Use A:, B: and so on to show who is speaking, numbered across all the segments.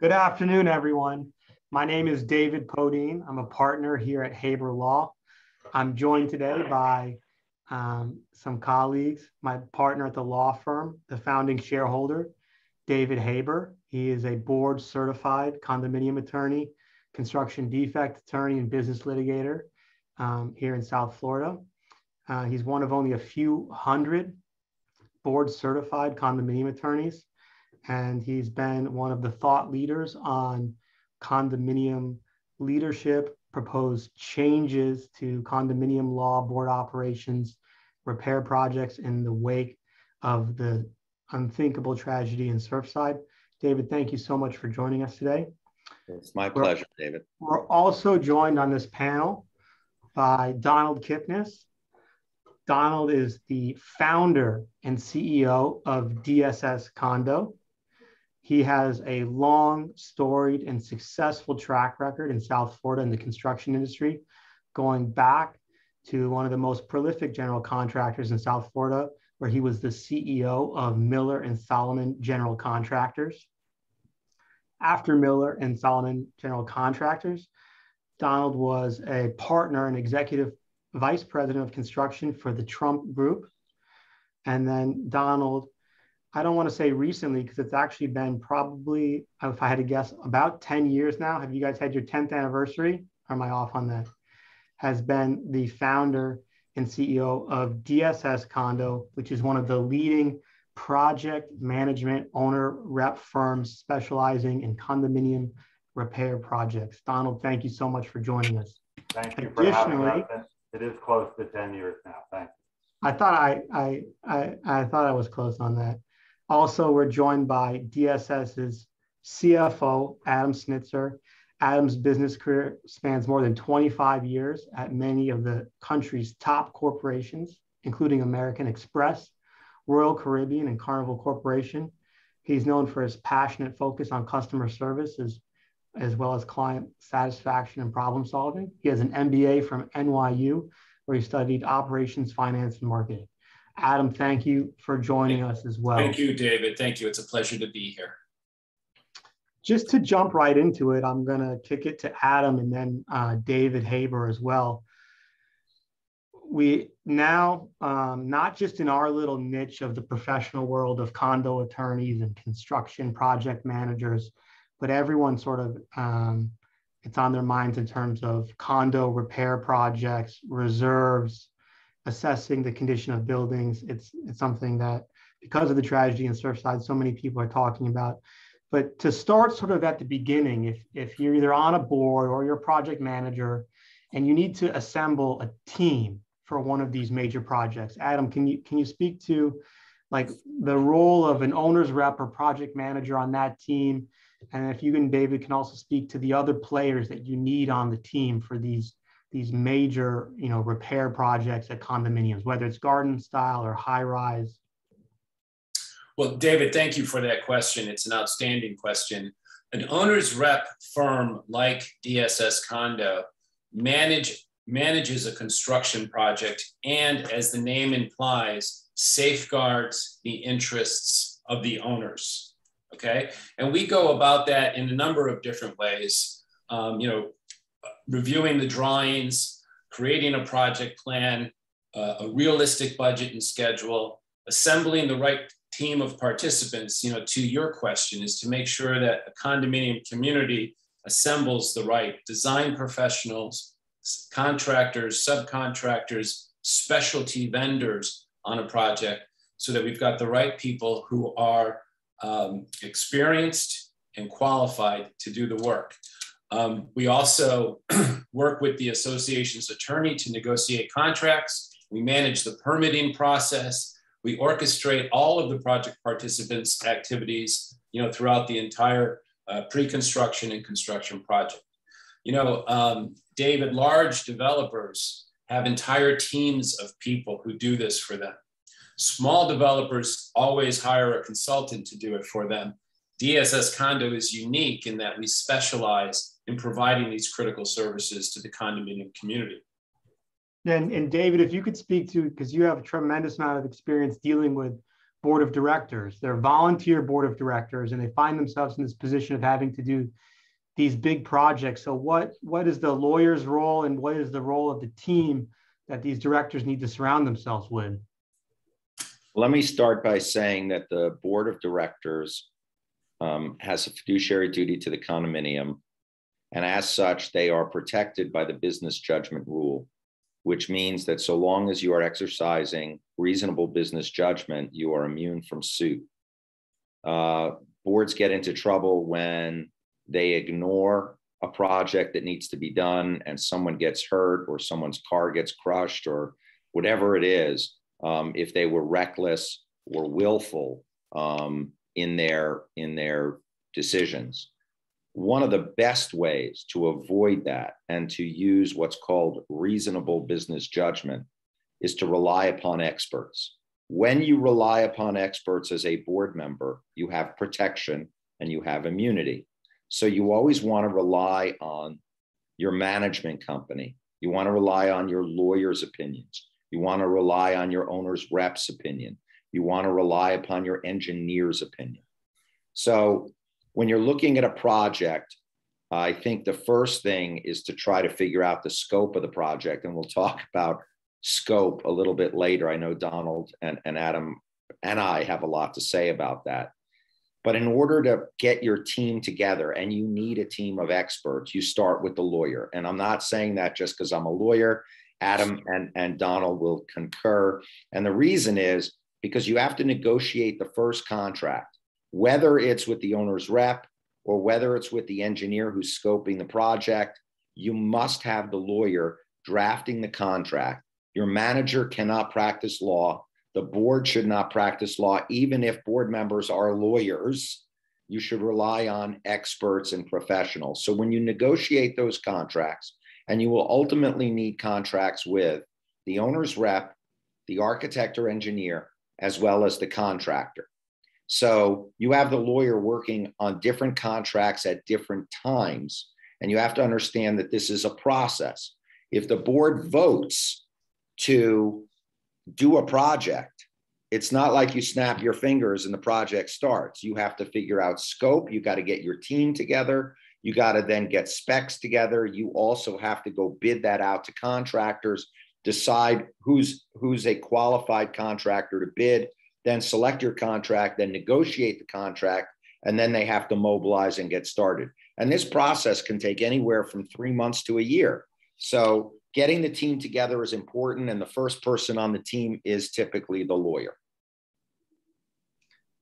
A: Good afternoon, everyone. My name is David Podein. I'm a partner here at Haber Law. I'm joined today by um, some colleagues, my partner at the law firm, the founding shareholder, David Haber. He is a board certified condominium attorney, construction defect attorney, and business litigator um, here in South Florida. Uh, he's one of only a few hundred board certified condominium attorneys and he's been one of the thought leaders on condominium leadership, proposed changes to condominium law, board operations, repair projects in the wake of the unthinkable tragedy in Surfside. David, thank you so much for joining us today.
B: It's my pleasure, we're, David.
A: We're also joined on this panel by Donald Kipnis. Donald is the founder and CEO of DSS Condo. He has a long, storied, and successful track record in South Florida in the construction industry, going back to one of the most prolific general contractors in South Florida, where he was the CEO of Miller and Solomon General Contractors. After Miller and Solomon General Contractors, Donald was a partner and executive vice president of construction for the Trump Group. And then Donald I don't want to say recently because it's actually been probably, if I had to guess, about 10 years now. Have you guys had your 10th anniversary? Or am I off on that? Has been the founder and CEO of DSS Condo, which is one of the leading project management owner rep firms specializing in condominium repair projects. Donald, thank you so much for joining us.
C: Thank you for having us. It is close to 10 years now. Thank you.
A: I thought I, I, I, I thought I was close on that. Also, we're joined by DSS's CFO, Adam Snitzer. Adam's business career spans more than 25 years at many of the country's top corporations, including American Express, Royal Caribbean, and Carnival Corporation. He's known for his passionate focus on customer services, as well as client satisfaction and problem solving. He has an MBA from NYU, where he studied operations, finance, and marketing. Adam, thank you for joining us as well.
D: Thank you, David. Thank you. It's a pleasure to be here.
A: Just to jump right into it, I'm going to kick it to Adam and then uh, David Haber as well. We now, um, not just in our little niche of the professional world of condo attorneys and construction project managers, but everyone sort of um, it's on their minds in terms of condo repair projects, reserves, assessing the condition of buildings. It's, it's something that, because of the tragedy in Surfside, so many people are talking about. But to start sort of at the beginning, if, if you're either on a board or you're a project manager and you need to assemble a team for one of these major projects, Adam, can you, can you speak to like the role of an owner's rep or project manager on that team? And if you and David can also speak to the other players that you need on the team for these these major, you know, repair projects at condominiums, whether it's garden style or high rise?
D: Well, David, thank you for that question. It's an outstanding question. An owner's rep firm like DSS Condo manage, manages a construction project and, as the name implies, safeguards the interests of the owners. Okay. And we go about that in a number of different ways. Um, you know, reviewing the drawings, creating a project plan, uh, a realistic budget and schedule, assembling the right team of participants, you know, to your question is to make sure that a condominium community assembles the right design professionals, contractors, subcontractors, specialty vendors on a project so that we've got the right people who are um, experienced and qualified to do the work. Um, we also work with the association's attorney to negotiate contracts. We manage the permitting process. We orchestrate all of the project participants' activities, you know, throughout the entire uh, pre-construction and construction project. You know, um, David, large developers have entire teams of people who do this for them. Small developers always hire a consultant to do it for them. DSS Condo is unique in that we specialize in providing these critical services to the condominium community.
A: And, and David, if you could speak to, because you have a tremendous amount of experience dealing with board of directors. They're volunteer board of directors, and they find themselves in this position of having to do these big projects. So, what what is the lawyer's role, and what is the role of the team that these directors need to surround themselves with?
B: Let me start by saying that the board of directors um, has a fiduciary duty to the condominium, and as such, they are protected by the business judgment rule, which means that so long as you are exercising reasonable business judgment, you are immune from suit. Uh, boards get into trouble when they ignore a project that needs to be done and someone gets hurt or someone's car gets crushed or whatever it is um, if they were reckless or willful um, in their in their decisions one of the best ways to avoid that and to use what's called reasonable business judgment is to rely upon experts when you rely upon experts as a board member you have protection and you have immunity so you always want to rely on your management company. You want to rely on your lawyer's opinions. You want to rely on your owner's rep's opinion. You want to rely upon your engineer's opinion. So when you're looking at a project, I think the first thing is to try to figure out the scope of the project. And we'll talk about scope a little bit later. I know Donald and, and Adam and I have a lot to say about that. But in order to get your team together, and you need a team of experts, you start with the lawyer. And I'm not saying that just because I'm a lawyer. Adam and, and Donald will concur. And the reason is because you have to negotiate the first contract, whether it's with the owner's rep or whether it's with the engineer who's scoping the project, you must have the lawyer drafting the contract. Your manager cannot practice law the board should not practice law, even if board members are lawyers. You should rely on experts and professionals. So when you negotiate those contracts, and you will ultimately need contracts with the owner's rep, the architect or engineer, as well as the contractor. So you have the lawyer working on different contracts at different times. And you have to understand that this is a process. If the board votes to do a project. It's not like you snap your fingers and the project starts. You have to figure out scope. You got to get your team together. You got to then get specs together. You also have to go bid that out to contractors, decide who's who's a qualified contractor to bid, then select your contract, then negotiate the contract, and then they have to mobilize and get started. And this process can take anywhere from 3 months to a year. So getting the team together is important, and the first person on the team is typically the lawyer.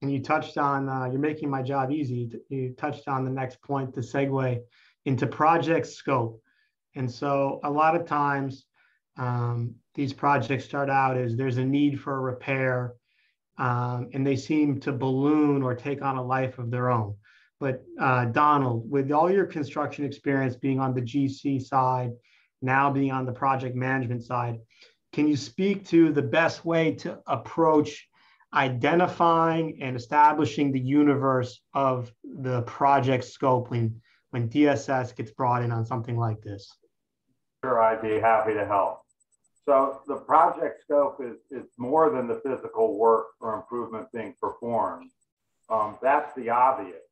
A: And you touched on, uh, you're making my job easy. You touched on the next point to segue into project scope. And so a lot of times, um, these projects start out as there's a need for a repair, um, and they seem to balloon or take on a life of their own. But uh, Donald, with all your construction experience being on the GC side now being on the project management side. Can you speak to the best way to approach identifying and establishing the universe of the project scope when, when DSS gets brought in on something like this?
C: Sure, I'd be happy to help. So the project scope is, is more than the physical work or improvement being performed. Um, that's the obvious.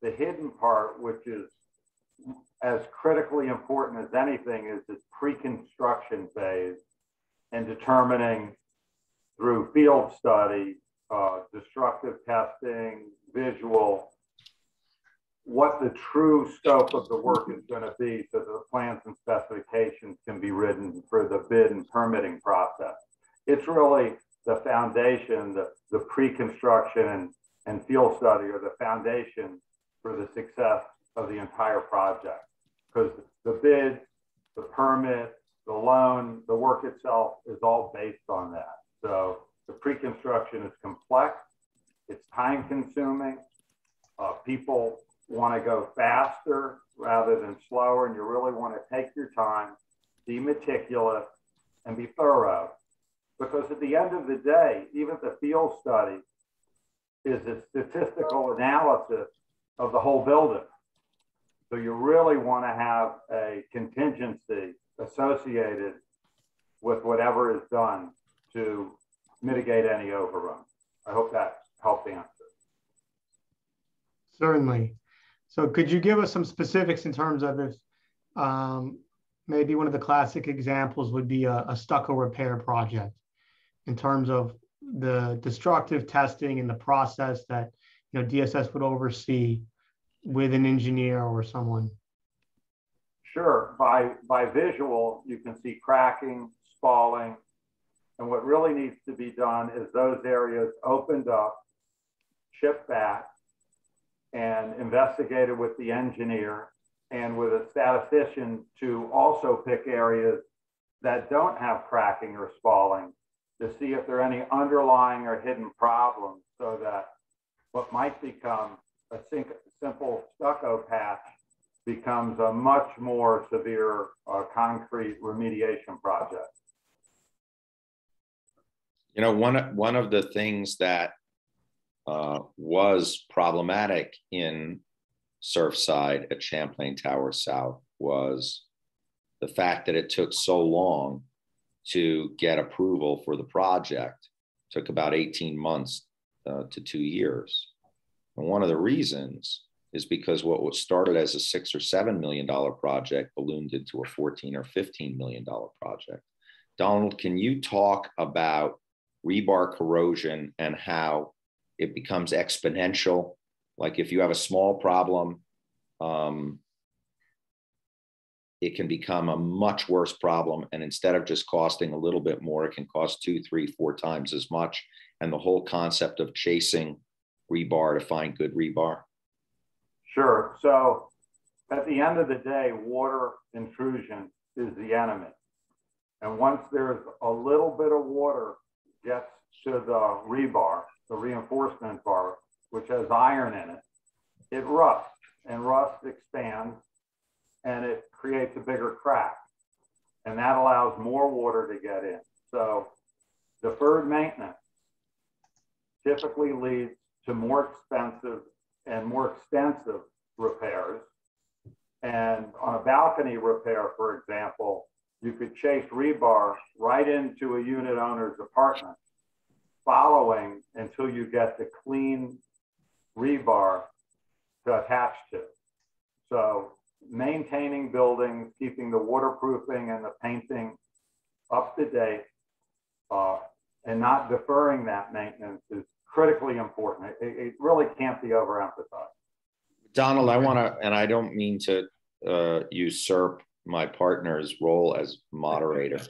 C: The hidden part, which is as critically important as anything is this pre-construction phase and determining through field study, uh, destructive testing, visual, what the true scope of the work is going to be so the plans and specifications can be written for the bid and permitting process. It's really the foundation, the, the pre-construction and, and field study are the foundation for the success of the entire project because the bid, the permit, the loan, the work itself is all based on that. So the pre-construction is complex, it's time consuming. Uh, people want to go faster rather than slower, and you really want to take your time, be meticulous, and be thorough. Because at the end of the day, even the field study is a statistical analysis of the whole building. So you really want to have a contingency associated with whatever is done to mitigate any overrun. I hope that helped answer.
A: Certainly. So could you give us some specifics in terms of if um, maybe one of the classic examples would be a, a, stucco repair project in terms of the destructive testing and the process that you know DSS would oversee with an engineer or someone?
C: Sure. By by visual, you can see cracking, spalling, and what really needs to be done is those areas opened up, shipped back, and investigated with the engineer and with a statistician to also pick areas that don't have cracking or spalling to see if there are any underlying or hidden problems so that what might become a simple stucco patch becomes a much more severe uh, concrete remediation project.
B: You know, one, one of the things that uh, was problematic in Surfside at Champlain Tower South was the fact that it took so long to get approval for the project. It took about 18 months uh, to two years. And one of the reasons is because what was started as a six or seven million dollar project ballooned into a 14 or 15 million dollar project. Donald, can you talk about rebar corrosion and how it becomes exponential? Like if you have a small problem, um, it can become a much worse problem. And instead of just costing a little bit more, it can cost two, three, four times as much. And the whole concept of chasing rebar to find good rebar.
C: Sure. So at the end of the day, water intrusion is the enemy. And once there's a little bit of water gets to the rebar, the reinforcement bar, which has iron in it, it rusts and rust expands and it creates a bigger crack. And that allows more water to get in. So deferred maintenance typically leads to more expensive and more extensive repairs. And on a balcony repair, for example, you could chase rebar right into a unit owner's apartment, following until you get the clean rebar to attach to. So maintaining buildings, keeping the waterproofing and the painting up to date, uh, and not deferring that maintenance is critically important. It, it really can't be overemphasized.
B: Donald, I want to, and I don't mean to uh, usurp my partner's role as moderator,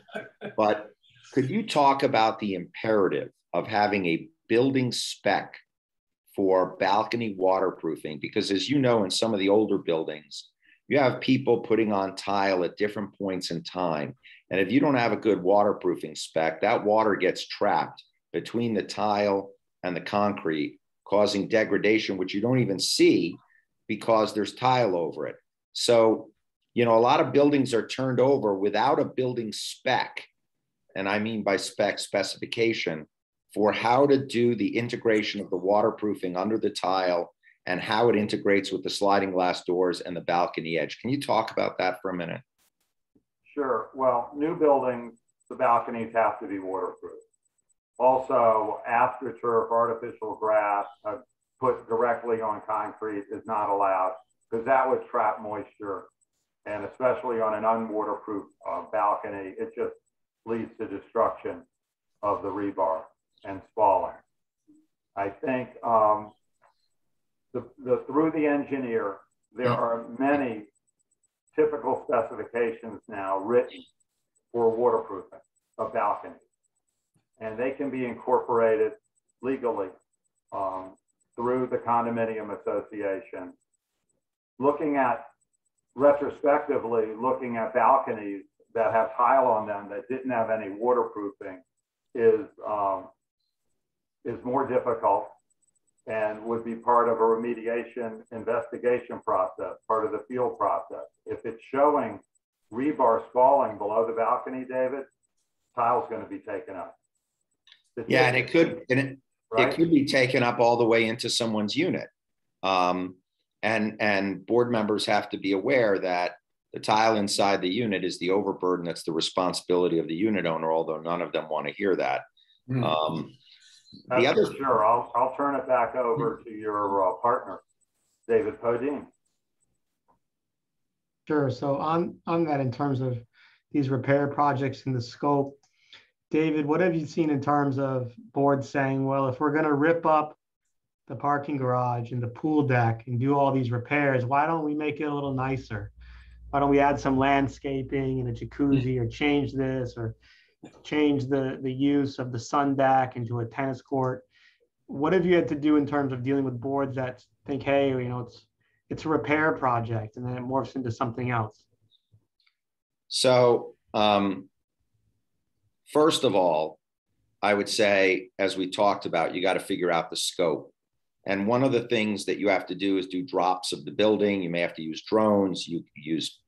B: but could you talk about the imperative of having a building spec for balcony waterproofing? Because as you know, in some of the older buildings, you have people putting on tile at different points in time. And if you don't have a good waterproofing spec, that water gets trapped between the tile and the concrete, causing degradation, which you don't even see because there's tile over it. So, you know, a lot of buildings are turned over without a building spec. And I mean by spec specification for how to do the integration of the waterproofing under the tile and how it integrates with the sliding glass doors and the balcony edge. Can you talk about that for a minute?
C: Sure. Well, new buildings, the balconies have to be waterproof. Also, AstroTurf, artificial grass, uh, put directly on concrete is not allowed because that would trap moisture. And especially on an unwaterproof uh, balcony, it just leads to destruction of the rebar and spalling. I think um, the, the, through the engineer, there are many typical specifications now written for waterproofing of balconies and they can be incorporated legally um, through the condominium association. Looking at retrospectively, looking at balconies that have tile on them that didn't have any waterproofing is um, is more difficult and would be part of a remediation investigation process, part of the field process. If it's showing rebar spalling below the balcony, David, tile's going to be taken up.
B: Yeah, and it could and it, right? it could be taken up all the way into someone's unit. Um, and and board members have to be aware that the tile inside the unit is the overburden that's the responsibility of the unit owner although none of them want to hear that mm. um,
C: That's the other sure. I'll I'll turn it back over to your uh, partner, David Podein.
A: Sure. So on on that, in terms of these repair projects and the scope, David, what have you seen in terms of boards saying, well, if we're going to rip up the parking garage and the pool deck and do all these repairs, why don't we make it a little nicer? Why don't we add some landscaping and a jacuzzi or change this or change the, the use of the sun deck into a tennis court? What have you had to do in terms of dealing with boards that think, hey, you know, it's it's a repair project and then it morphs into something else?
B: So um, first of all, I would say, as we talked about, you got to figure out the scope. And one of the things that you have to do is do drops of the building. You may have to use drones, you use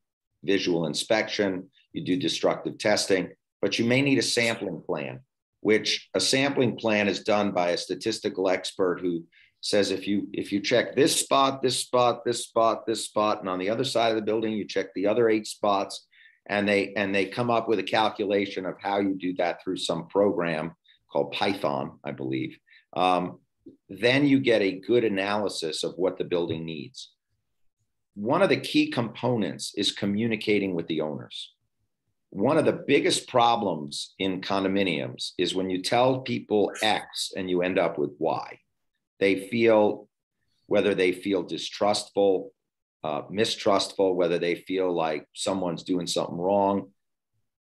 B: visual inspection, you do destructive testing, but you may need a sampling plan, which a sampling plan is done by a statistical expert who says if you if you check this spot, this spot, this spot, this spot, and on the other side of the building, you check the other eight spots, and they and they come up with a calculation of how you do that through some program called Python, I believe. Um, then you get a good analysis of what the building needs. One of the key components is communicating with the owners. One of the biggest problems in condominiums is when you tell people X and you end up with Y. They feel whether they feel distrustful, uh, mistrustful, whether they feel like someone's doing something wrong.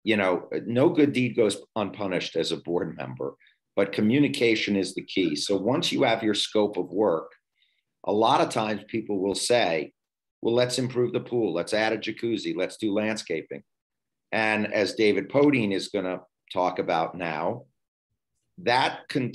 B: You know, no good deed goes unpunished as a board member, but communication is the key. So once you have your scope of work, a lot of times people will say, well, let's improve the pool, let's add a jacuzzi, let's do landscaping. And as David Podein is going to talk about now, that con-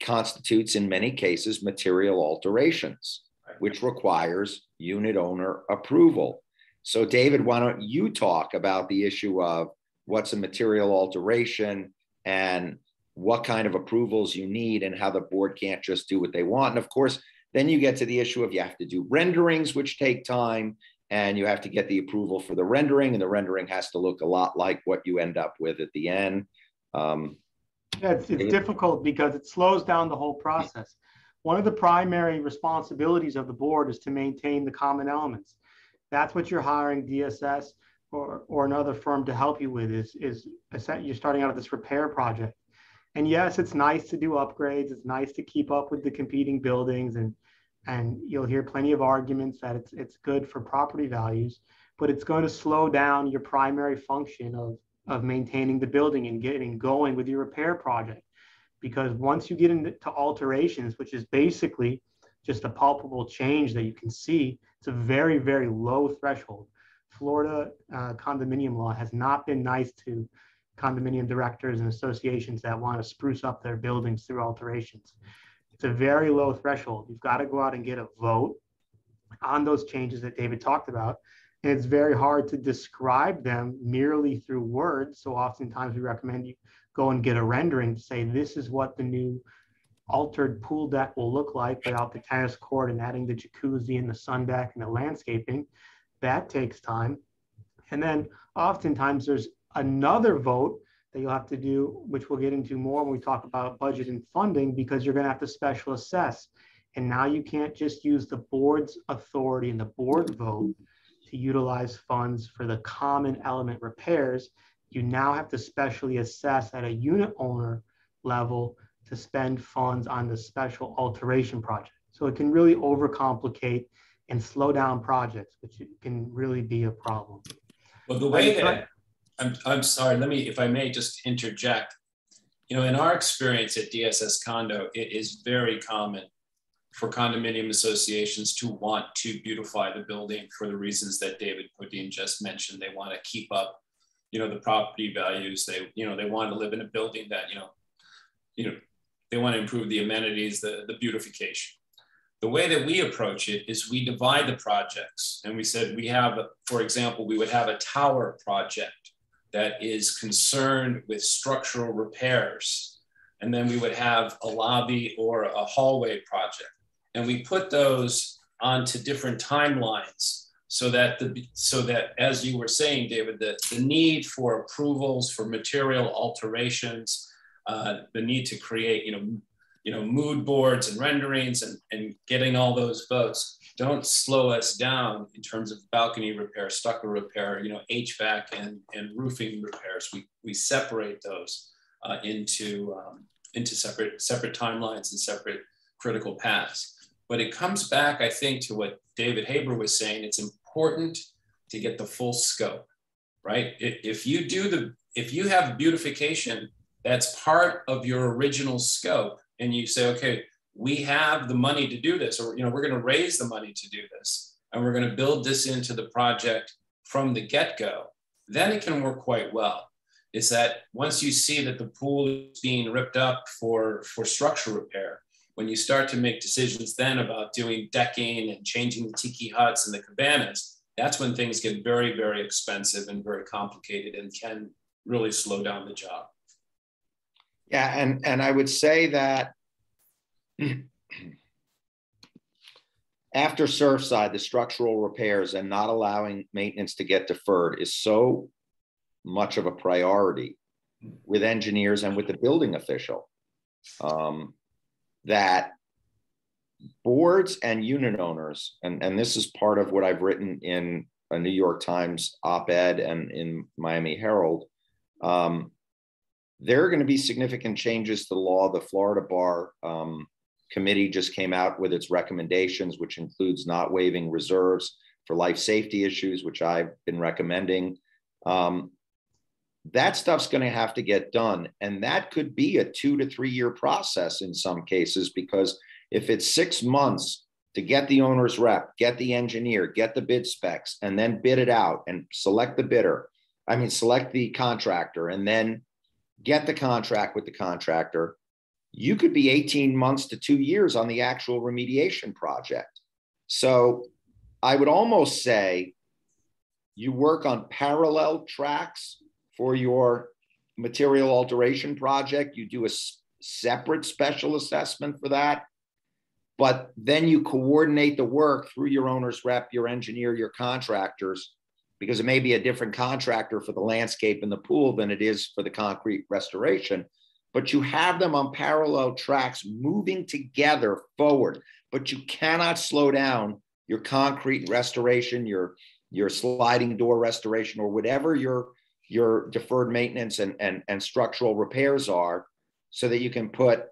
B: constitutes in many cases material alterations which requires unit owner approval. So, David, why don't you talk about the issue of what's a material alteration and what kind of approvals you need and how the board can't just do what they want. And of course, then you get to the issue of you have to do renderings, which take time, and you have to get the approval for the rendering, and the rendering has to look a lot like what you end up with at the end. Um,
A: yeah, it's, it's difficult because it slows down the whole process. One of the primary responsibilities of the board is to maintain the common elements. That's what you're hiring DSS or, or another firm to help you with is, is you're starting out of this repair project. And yes, it's nice to do upgrades. It's nice to keep up with the competing buildings and and you'll hear plenty of arguments that it's it's good for property values, but it's going to slow down your primary function of of maintaining the building and getting going with your repair project because once you get into alterations, which is basically just a palpable change that you can see, it's a very, very low threshold. Florida uh, condominium law has not been nice to condominium directors and associations that want to spruce up their buildings through alterations. It's a very low threshold. You've got to go out and get a vote on those changes that David talked about. And it's very hard to describe them merely through words. So oftentimes we recommend you go and get a rendering to say this is what the new altered pool deck will look like without the tennis court and adding the jacuzzi and the sun deck and the landscaping. That takes time. And then oftentimes there's another vote that you'll have to do, which we'll get into more when we talk about budget and funding, because you're going to have to special assess. And now you can't just use the board's authority and the board vote to utilize funds for the common element repairs you now have to specially assess at a unit owner level to spend funds on the special alteration project. So it can really overcomplicate and slow down projects, which can really be a problem.
D: Well, the way that I'm, I'm sorry, let me, if I may just interject. You know, in our experience at DSS Condo, it is very common for condominium associations to want to beautify the building for the reasons that David Podein just mentioned. They want to keep up you know the property values they you know they want to live in a building that you know you know they want to improve the amenities the, the beautification the way that we approach it is we divide the projects and we said we have for example we would have a tower project that is concerned with structural repairs. And then we would have a lobby or a hallway project. And we put those onto different timelines so that the so that as you were saying, David, the, the need for approvals for material alterations, uh, the need to create you know you know, mood boards and renderings and, and getting all those votes don't slow us down in terms of balcony repair, stucco repair, you know, HVAC and, and roofing repairs. We, we separate those uh, into, um, into separate, separate timelines and separate critical paths. But it comes back, I think, to what David Haber was saying. It's important to get the full scope, right? If you do the, if you have beautification, that's part of your original scope, and you say, okay, we have the money to do this, or you know, we're going to raise the money to do this, and we're going to build this into the project from the get-go, then it can work quite well. Is that once you see that the pool is being ripped up for, for structural repair, when you start to make decisions then about doing decking and changing the tiki huts and the cabanas, that's when things get very, very expensive and very complicated and can really slow down the job.
B: Yeah, and, and I would say that after Surfside, the structural repairs and not allowing maintenance to get deferred is so much of a priority with engineers and with the building official um, that boards and unit owners, and, and this is part of what I've written in a New York Times op ed and in Miami Herald, um, there are going to be significant changes to the law. The Florida Bar um, Committee just came out with its recommendations, which includes not waiving reserves for life safety issues, which I've been recommending. Um, that stuff's going to have to get done. And that could be a two to three year process in some cases, because if it's six months to get the owner's rep, get the engineer, get the bid specs, and then bid it out and select the bidder, I mean, select the contractor, and then get the contract with the contractor, you could be 18 months to two years on the actual remediation project. So I would almost say you work on parallel tracks for your material alteration project. You do a separate special assessment for that. But then you coordinate the work through your owner's rep, your engineer, your contractors, because it may be a different contractor for the landscape and the pool than it is for the concrete restoration. But you have them on parallel tracks moving together forward, but you cannot slow down your concrete restoration, your your sliding door restoration, or whatever your your deferred maintenance and, and, and structural repairs are so that you can put,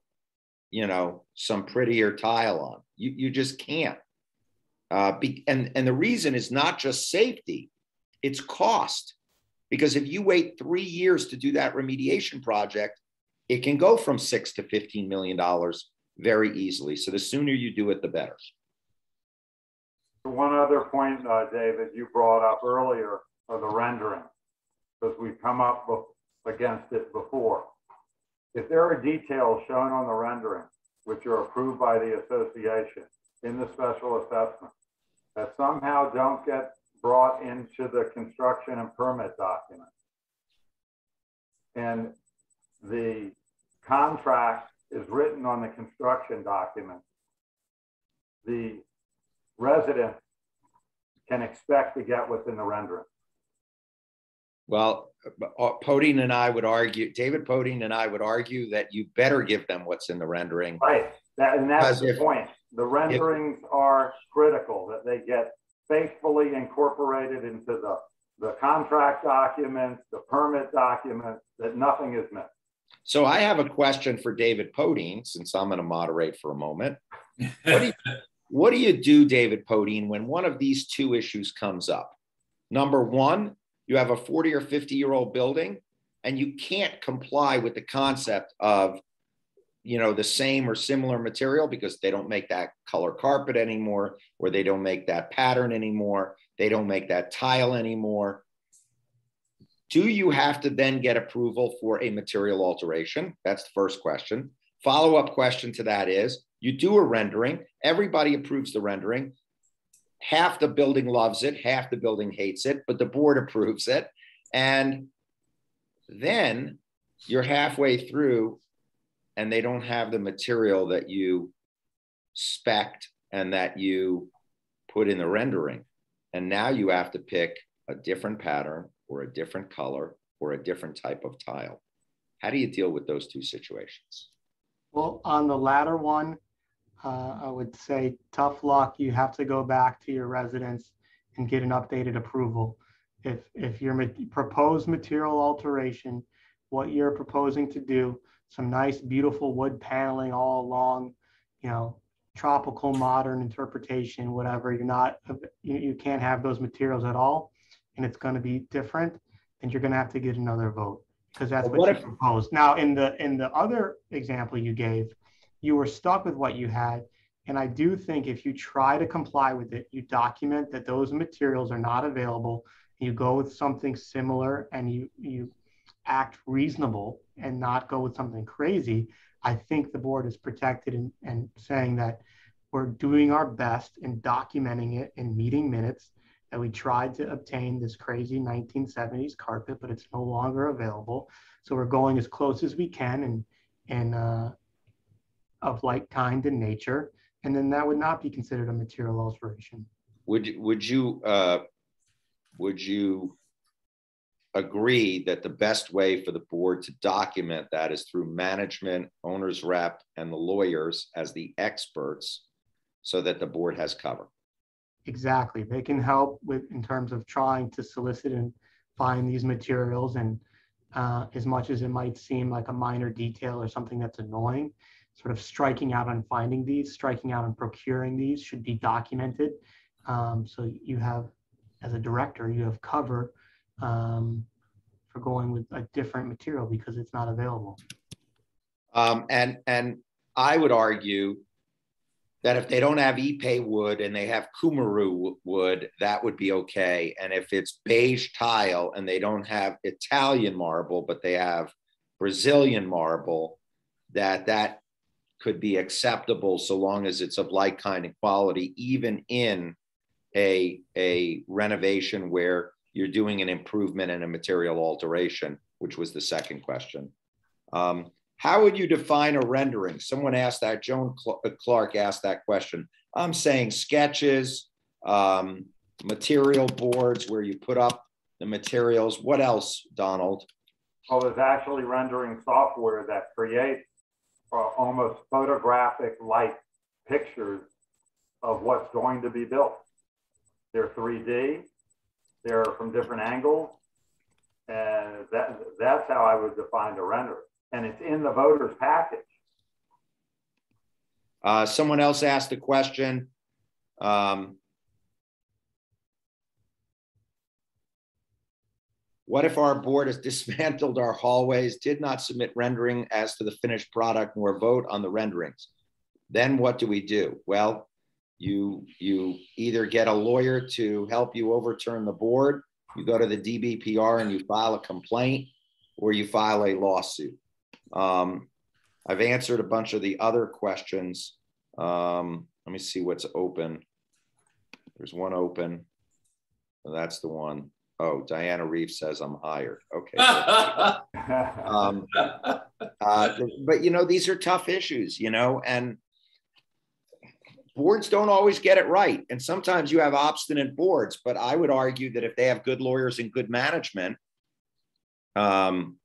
B: you know, some prettier tile on. You, you just can't. Uh, be, and, and the reason is not just safety, it's cost. Because if you wait three years to do that remediation project, it can go from six to $15 million very easily. So the sooner you do it, the better.
C: One other point, uh, David, you brought up earlier are the rendering because we've come up against it before. If there are details shown on the rendering, which are approved by the association in the special assessment, that somehow don't get brought into the construction and permit document, and the contract is written on the construction document, the resident can expect to get what's in the rendering.
B: Well, uh, Podein and I would argue, David Podein and I would argue that you better give them what's in the rendering.
C: Right. That, and that's the if, point. The renderings if, are critical, that they get faithfully incorporated into the, the contract documents, the permit documents, that nothing is missed.
B: So I have a question for David Podein, since I'm going to moderate for a moment. What do, you, what do you do, David Podein, when one of these two issues comes up? Number one, you have a 40 or 50 year old building and you can't comply with the concept of you know the same or similar material because they don't make that color carpet anymore or they don't make that pattern anymore they don't make that tile anymore do you have to then get approval for a material alteration that's the first question follow up question to that is you do a rendering everybody approves the rendering half the building loves it, half the building hates it, but the board approves it. And then you're halfway through and they don't have the material that you spec'd and that you put in the rendering. And now you have to pick a different pattern or a different color or a different type of tile. How do you deal with those two situations?
A: Well, on the latter one, uh, I would say tough luck. You have to go back to your residence and get an updated approval. If, if your ma- proposed material alteration, what you're proposing to do, some nice, beautiful wood paneling all along, you know, tropical modern interpretation, whatever, you're not, you, you can't have those materials at all, and it's going to be different, then you're going to have to get another vote because that's
B: Well,
A: what,
B: what
A: you proposed. Now, in the in the other example you gave, you were stuck with what you had, and I do think if you try to comply with it, you document that those materials are not available. You go with something similar, and you you act reasonable and not go with something crazy. I think the board is protected in, and saying that we're doing our best in documenting it in meeting minutes that we tried to obtain this crazy 1970s carpet, but it's no longer available. So we're going as close as we can and and uh, of like kind in nature, and then that would not be considered a material alteration.
B: Would, would you, uh, would you agree that the best way for the board to document that is through management, owner's rep, and the lawyers as the experts so that the board has cover?
A: Exactly. They can help with in terms of trying to solicit and find these materials. And uh, as much as it might seem like a minor detail or something that's annoying, sort of striking out on finding these, striking out on procuring these should be documented. Um, so you have, as a director, you have cover um, for going with a different material because it's not available.
B: Um, and, and I would argue that if they don't have Ipe wood and they have Cumaru wood, that would be okay. And if it's beige tile and they don't have Italian marble, but they have Brazilian marble, that that could be acceptable so long as it's of like kind and quality, even in a, a renovation where you're doing an improvement and a material alteration, which was the second question. Um, how would you define a rendering? Someone asked that. Joan uh, Clark asked that question. I'm saying sketches, um, material boards where you put up the materials. What else, Donald?
C: Well, there's actually rendering software that creates uh, almost photographic like pictures of what's going to be built. They're 3D, they're from different angles, and that, that's how I would define a render. And it's in the voter's package.
B: Uh, someone else asked a question. Um, what if our board has dismantled our hallways, did not submit rendering as to the finished product, nor vote on the renderings? Then what do we do? Well, you you either get a lawyer to help you overturn the board, you go to the DBPR and you file a complaint, or you file a lawsuit. Um, I've answered a bunch of the other questions. Um, let me see what's open. There's one open. That's the one. Oh, Diana Reeves says I'm hired. Okay. um, uh, but you know, these are tough issues, you know, and boards don't always get it right. And sometimes you have obstinate boards, but I would argue that if they have good lawyers and good management, um,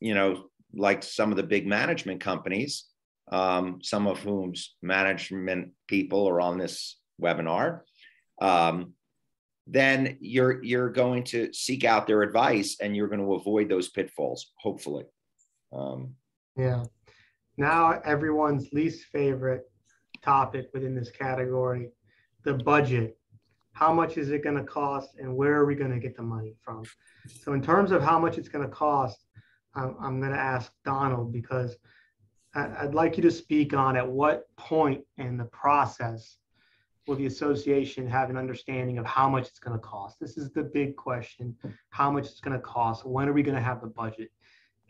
B: you know, like some of the big management companies, um, some of whom's management people are on this webinar, um, then you're you're going to seek out their advice and you're going to avoid those pitfalls, hopefully. Um,
A: Yeah. Now everyone's least favorite topic within this category, the budget. How much is it going to cost and where are we going to get the money from? So in terms of how much it's going to cost, I'm, going to ask Donald because I'd like you to speak on at what point in the process will the association have an understanding of how much it's going to cost? This is the big question. How much it's going to cost? When are we going to have the budget?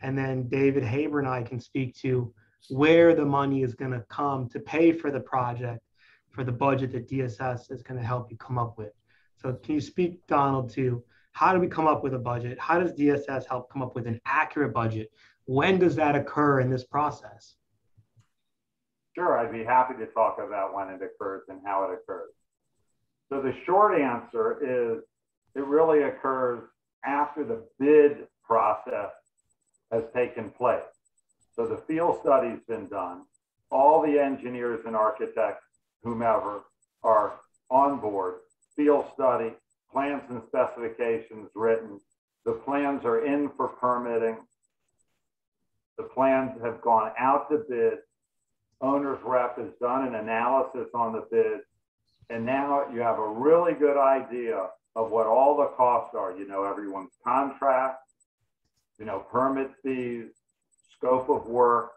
A: And then David Haber and I can speak to where the money is going to come to pay for the project for the budget that DSS is going to help you come up with. So can you speak, Donald, to how do we come up with a budget? How does DSS help come up with an accurate budget? When does that occur in this process?
C: Sure, I'd be happy to talk about when it occurs and how it occurs. So the short answer is it really occurs after the bid process has taken place. So the field study's been done. All the engineers and architects, whomever, are on board. Field study, plans and specifications written. The plans are in for permitting. The plans have gone out to bid. Owner's rep has done an analysis on the bid. And now you have a really good idea of what all the costs are. You know, everyone's contract, you know, permit fees, scope of work.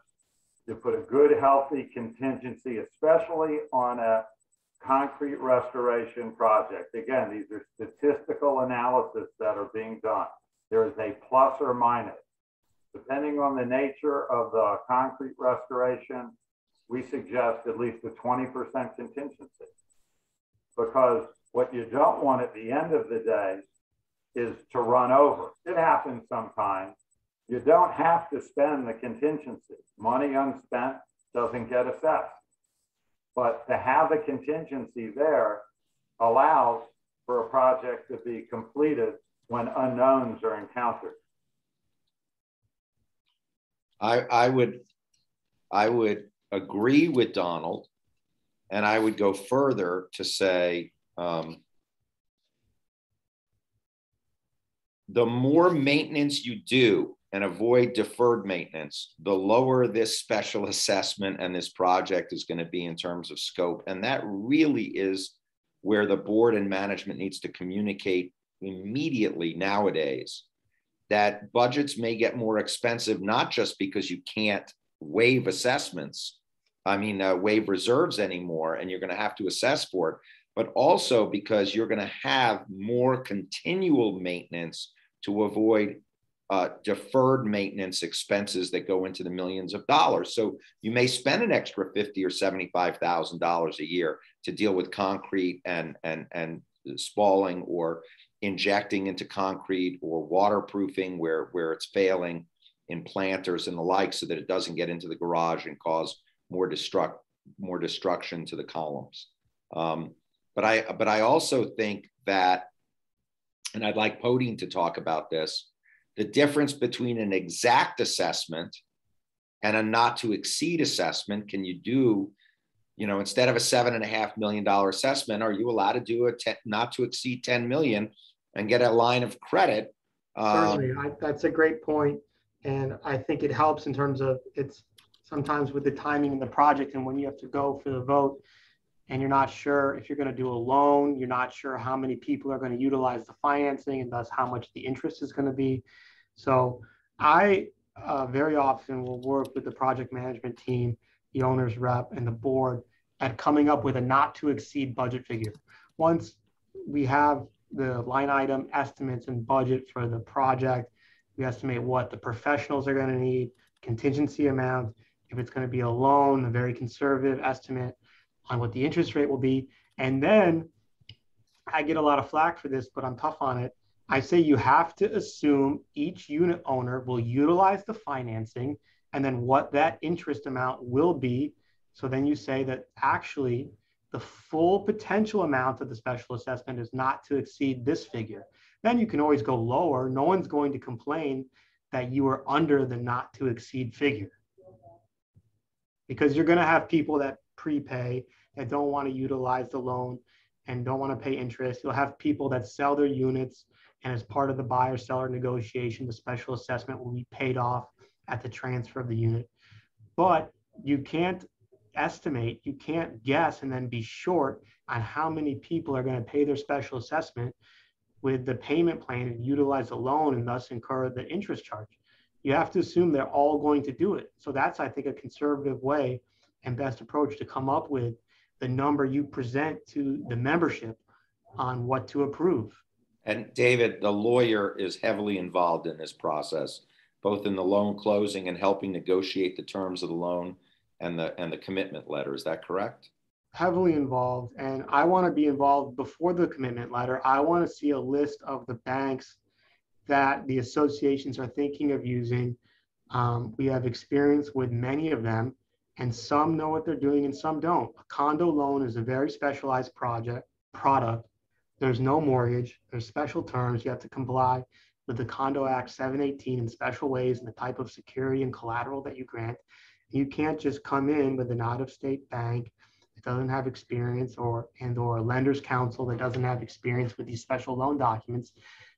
C: You put a good, healthy contingency, especially on a concrete restoration project. Again, these are statistical analysis that are being done. There is a plus or minus. Depending on the nature of the concrete restoration, we suggest at least a 20% contingency. Because what you don't want at the end of the day is to run over. It happens sometimes. You don't have to spend the contingency. Money unspent doesn't get assessed. But to have the contingency there allows for a project to be completed when unknowns are encountered.
B: I, I would I would agree with Donald, and I would go further to say um, the more maintenance you do and avoid deferred maintenance, the lower this special assessment and this project is going to be in terms of scope. And that really is where the board and management needs to communicate immediately nowadays that budgets may get more expensive, not just because you can't waive assessments, I mean, uh, waive reserves anymore, and you're going to have to assess for it, but also because you're going to have more continual maintenance to avoid uh, deferred maintenance expenses that go into the millions of dollars. So you may spend an extra fifty or seventy-five thousand dollars a year to deal with concrete and and and spalling or injecting into concrete or waterproofing where where it's failing in planters and the like, so that it doesn't get into the garage and cause more destruct more destruction to the columns. Um, but I but I also think that, and I'd like Podein to talk about this, the difference between an exact assessment and a not to exceed assessment. Can you do, you know, instead of a seven and a half million dollar assessment, are you allowed to do a not to exceed 10 million and get a line of credit?
A: Um, Certainly, I, that's a great point, and I think it helps in terms of it's sometimes with the timing of the project and when you have to go for the vote and you're not sure if you're going to do a loan, you're not sure how many people are going to utilize the financing and thus how much the interest is going to be. So I uh, very often will work with the project management team, the owner's rep, and the board at coming up with a not to exceed budget figure. Once we have the line item estimates and budget for the project, we estimate what the professionals are going to need, contingency amount, if it's going to be a loan, a very conservative estimate, on what the interest rate will be. And then I get a lot of flack for this, but I'm tough on it. I say you have to assume each unit owner will utilize the financing and then what that interest amount will be. So then you say that actually the full potential amount of the special assessment is not to exceed this figure. Then you can always go lower. No one's going to complain that you are under the not to exceed figure because you're going to have people that prepay that don't want to utilize the loan and don't want to pay interest. You'll have people that sell their units and as part of the buyer seller negotiation, the special assessment will be paid off at the transfer of the unit. But you can't estimate, you can't guess and then be short on how many people are going to pay their special assessment with the payment plan and utilize the loan and thus incur the interest charge. You have to assume they're all going to do it. So that's, I think, a conservative way and best approach to come up with the number you present to the membership on what to approve.
B: And David, the lawyer is heavily involved in this process, both in the loan closing and helping negotiate the terms of the loan and the and the commitment letter. Is that correct?
A: Heavily involved, and I want to be involved before the commitment letter. I want to see a list of the banks that the associations are thinking of using. Um, we have experience with many of them, and some know what they're doing and some don't. A condo loan is a very specialized project product. There's no mortgage. There's special terms. You have to comply with the Condo Act 718 in special ways and the type of security and collateral that you grant. You can't just come in with an out-of-state bank that doesn't have experience or and or a lender's counsel that doesn't have experience with these special loan documents.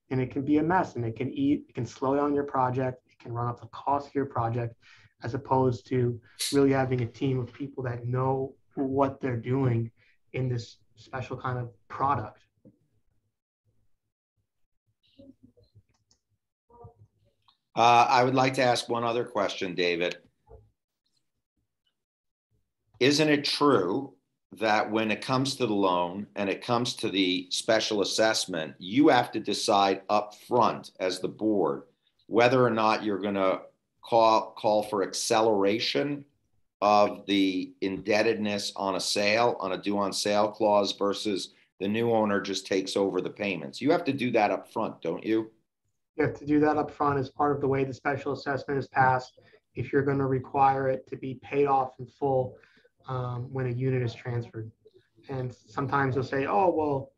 A: And it can be a mess and it can eat, it can slow down your project, it can run up the cost of your project, as opposed to really having a team of people that know what they're doing in this special kind of product.
B: Uh, I would like to ask one other question, David. Isn't it true that when it comes to the loan and it comes to the special assessment, you have to decide up front as the board whether or not you're going to call, call for acceleration of the indebtedness on a sale, on a due on sale clause versus the new owner just takes over the payments. You have to do that up front, don't you?
A: You have to do that up front as part of the way the special assessment is passed. If you're going to require it to be paid off in full um, when a unit is transferred. And sometimes you'll say, oh, well,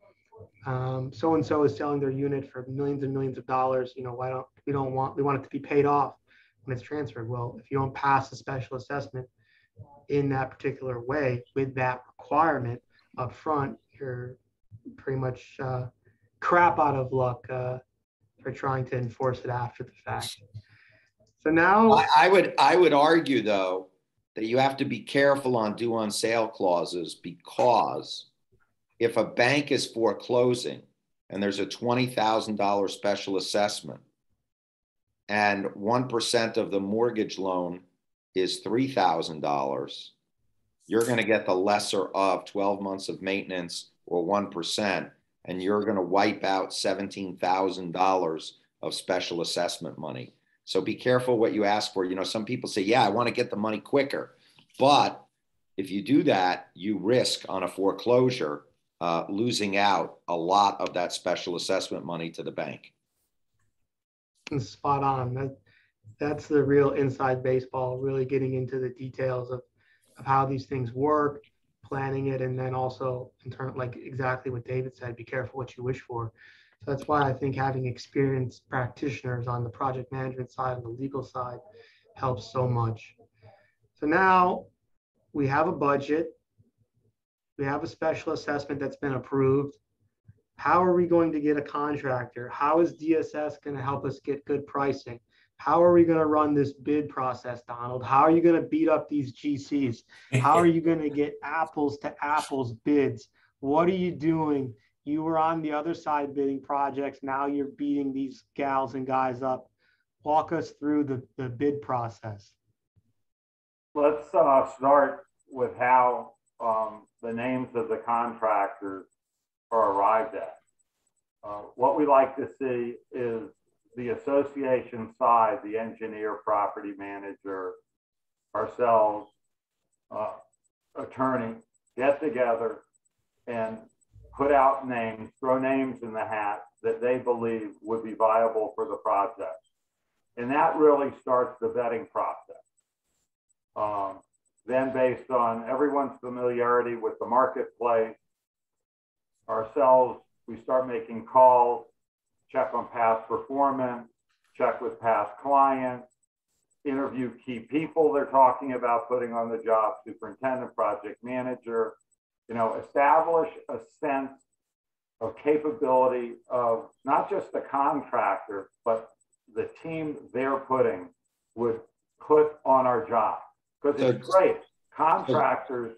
A: so and so is selling their unit for millions and millions of dollars. You know, why don't we don't want we want it to be paid off when it's transferred? Well, if you don't pass the special assessment in that particular way with that requirement up front, you're pretty much uh, crap out of luck uh, for trying to enforce it after the fact. So now
B: I, I would I would argue though that you have to be careful on due on sale clauses because if a bank is foreclosing and there's a $20,000 special assessment and 1% of the mortgage loan is $3,000, you're going to get the lesser of 12 months of maintenance or 1%, and you're going to wipe out $17,000 of special assessment money. So be careful what you ask for. You know, some people say, yeah, I want to get the money quicker. But if you do that, you risk on a foreclosure uh, losing out a lot of that special assessment money to the bank.
A: Spot on. That, that's the real inside baseball, really getting into the details of, of how these things work, planning it, and then also in turn, like exactly what David said, be careful what you wish for. So that's why I think having experienced practitioners on the project management side and the legal side helps so much. So now we have a budget, we have a special assessment that's been approved. How are we going to get a contractor? How is DSS going to help us get good pricing? How are we going to run this bid process, Donald? How are you going to beat up these GCs? How are you going to get apples to apples bids? What are you doing? You were on the other side bidding projects. Now you're beating these gals and guys up. Walk us through the, the bid process.
C: Let's uh, start with how um, the names of the contractors are arrived at. Uh, what we like to see is the association side, the engineer, property manager, ourselves, uh, attorney, get together and put out names, throw names in the hat that they believe would be viable for the project. And that really starts the vetting process. Um, then based on everyone's familiarity with the marketplace, ourselves, we start making calls, check on past performance, check with past clients, interview key people they're talking about putting on the job, superintendent, project manager, you know, establish a sense of capability of not just the contractor, but the team they're putting would put on our job. Because it's great. Contractors,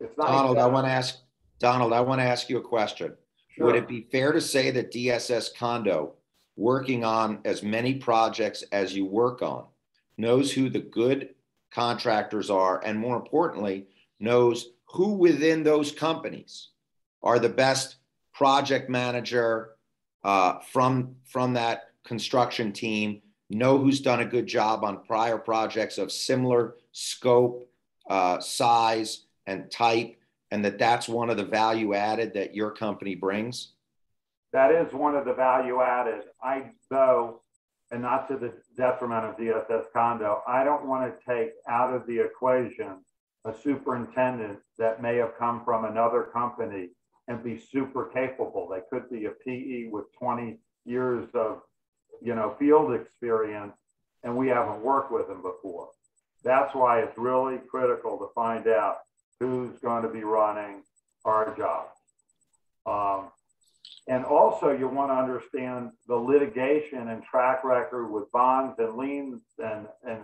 C: it's not.
B: Donald, I want to ask, Donald, I want to ask you a question. Sure. Would it be fair to say that DSS Condo, working on as many projects as you work on, knows who the good contractors are, and more importantly, knows who within those companies are the best project manager uh, from from that construction team know who's done a good job on prior projects of similar scope, uh, size, and type, and that that's one of the value added that your company brings?
C: That is one of the value added. I, though, and not to the detriment of DSS Condo, I don't want to take out of the equation a superintendent that may have come from another company and be super capable. They could be a PE with 20 years of you know, field experience and we haven't worked with them before. That's why it's really critical to find out who's going to be running our job. Um, and also, you want to understand the litigation and track record with bonds and liens. And, and,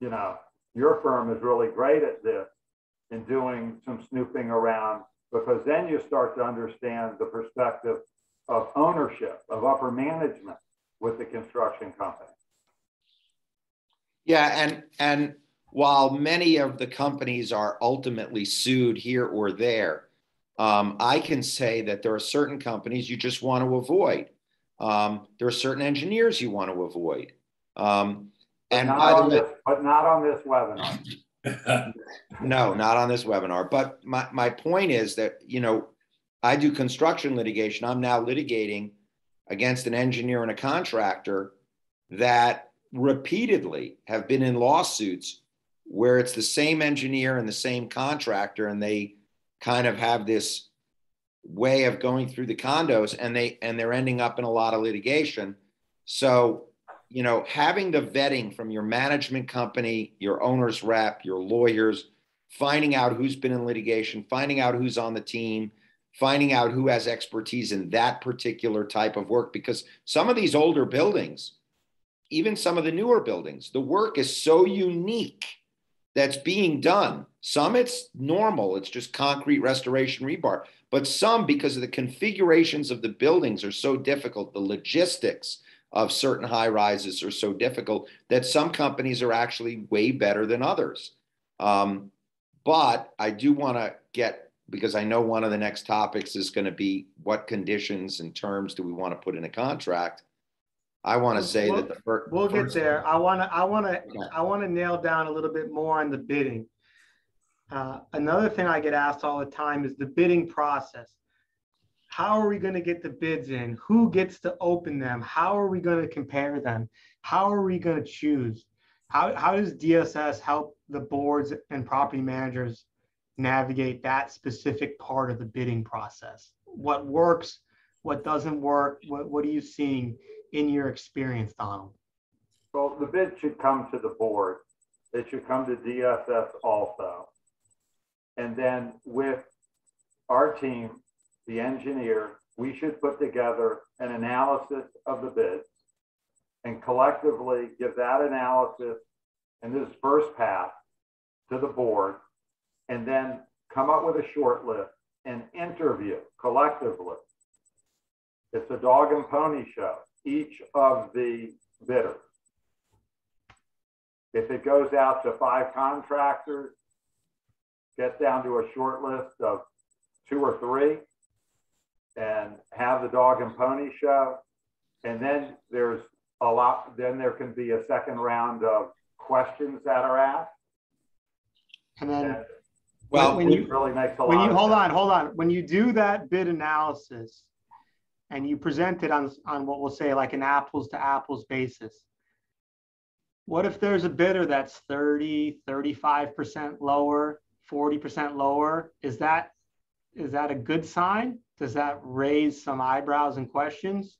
C: you know, your firm is really great at this in doing some snooping around because then you start to understand the perspective of ownership, of upper management with the construction company.
B: Yeah, and and while many of the companies are ultimately sued here or there, um, I can say that there are certain companies you just want to avoid. Um, there are certain engineers you want to avoid. Um,
C: and by the way, this, but not on this webinar.
B: no, not on this webinar. But my, my point is that, you know, I do construction litigation. I'm now litigating against an engineer and a contractor that repeatedly have been in lawsuits where it's the same engineer and the same contractor and they kind of have this way of going through the condos and they and they're ending up in a lot of litigation. So you know having the vetting from your management company your owner's rep your lawyers finding out who's been in litigation finding out who's on the team finding out who has expertise in that particular type of work because some of these older buildings even some of the newer buildings the work is so unique that's being done. Some it's normal, it's just concrete restoration rebar. But some, because of the configurations of the buildings, are so difficult, the logistics of certain high rises are so difficult that some companies are actually way better than others. Um, but I do want to get, because I know one of the next topics is going to be what conditions and terms do we want to put in a contract. I want to say
A: we'll,
B: that the first.
A: We'll get there. I want to. I want to. Okay. I want to nail down a little bit more on the bidding. Uh, another thing I get asked all the time is the bidding process. How are we going to get the bids in? Who gets to open them? How are we going to compare them? How are we going to choose? How, how does DSS help the boards and property managers navigate that specific part of the bidding process? What works? What doesn't work? What, what are you seeing? In your experience, Donald?
C: Well, the bid should come to the board. It should come to DSS also. And then with our team, the engineer, we should put together an analysis of the bids and collectively give that analysis and this first pass to the board and then come up with a short list and interview collectively. It's a dog and pony show each of the bidders. If it goes out to five contractors, get down to a short list of two or three and have the dog and pony show. And then there's a lot, then there can be a second round of questions that are asked.
A: And then, and well, when you really makes a when you hold on, hold on. When you do that bid analysis, and you present it on, on what we'll say like an apples to apples basis. What if there's a bidder that's 30, 35% lower, 40% lower? Is that is that a good sign? Does that raise some eyebrows and questions?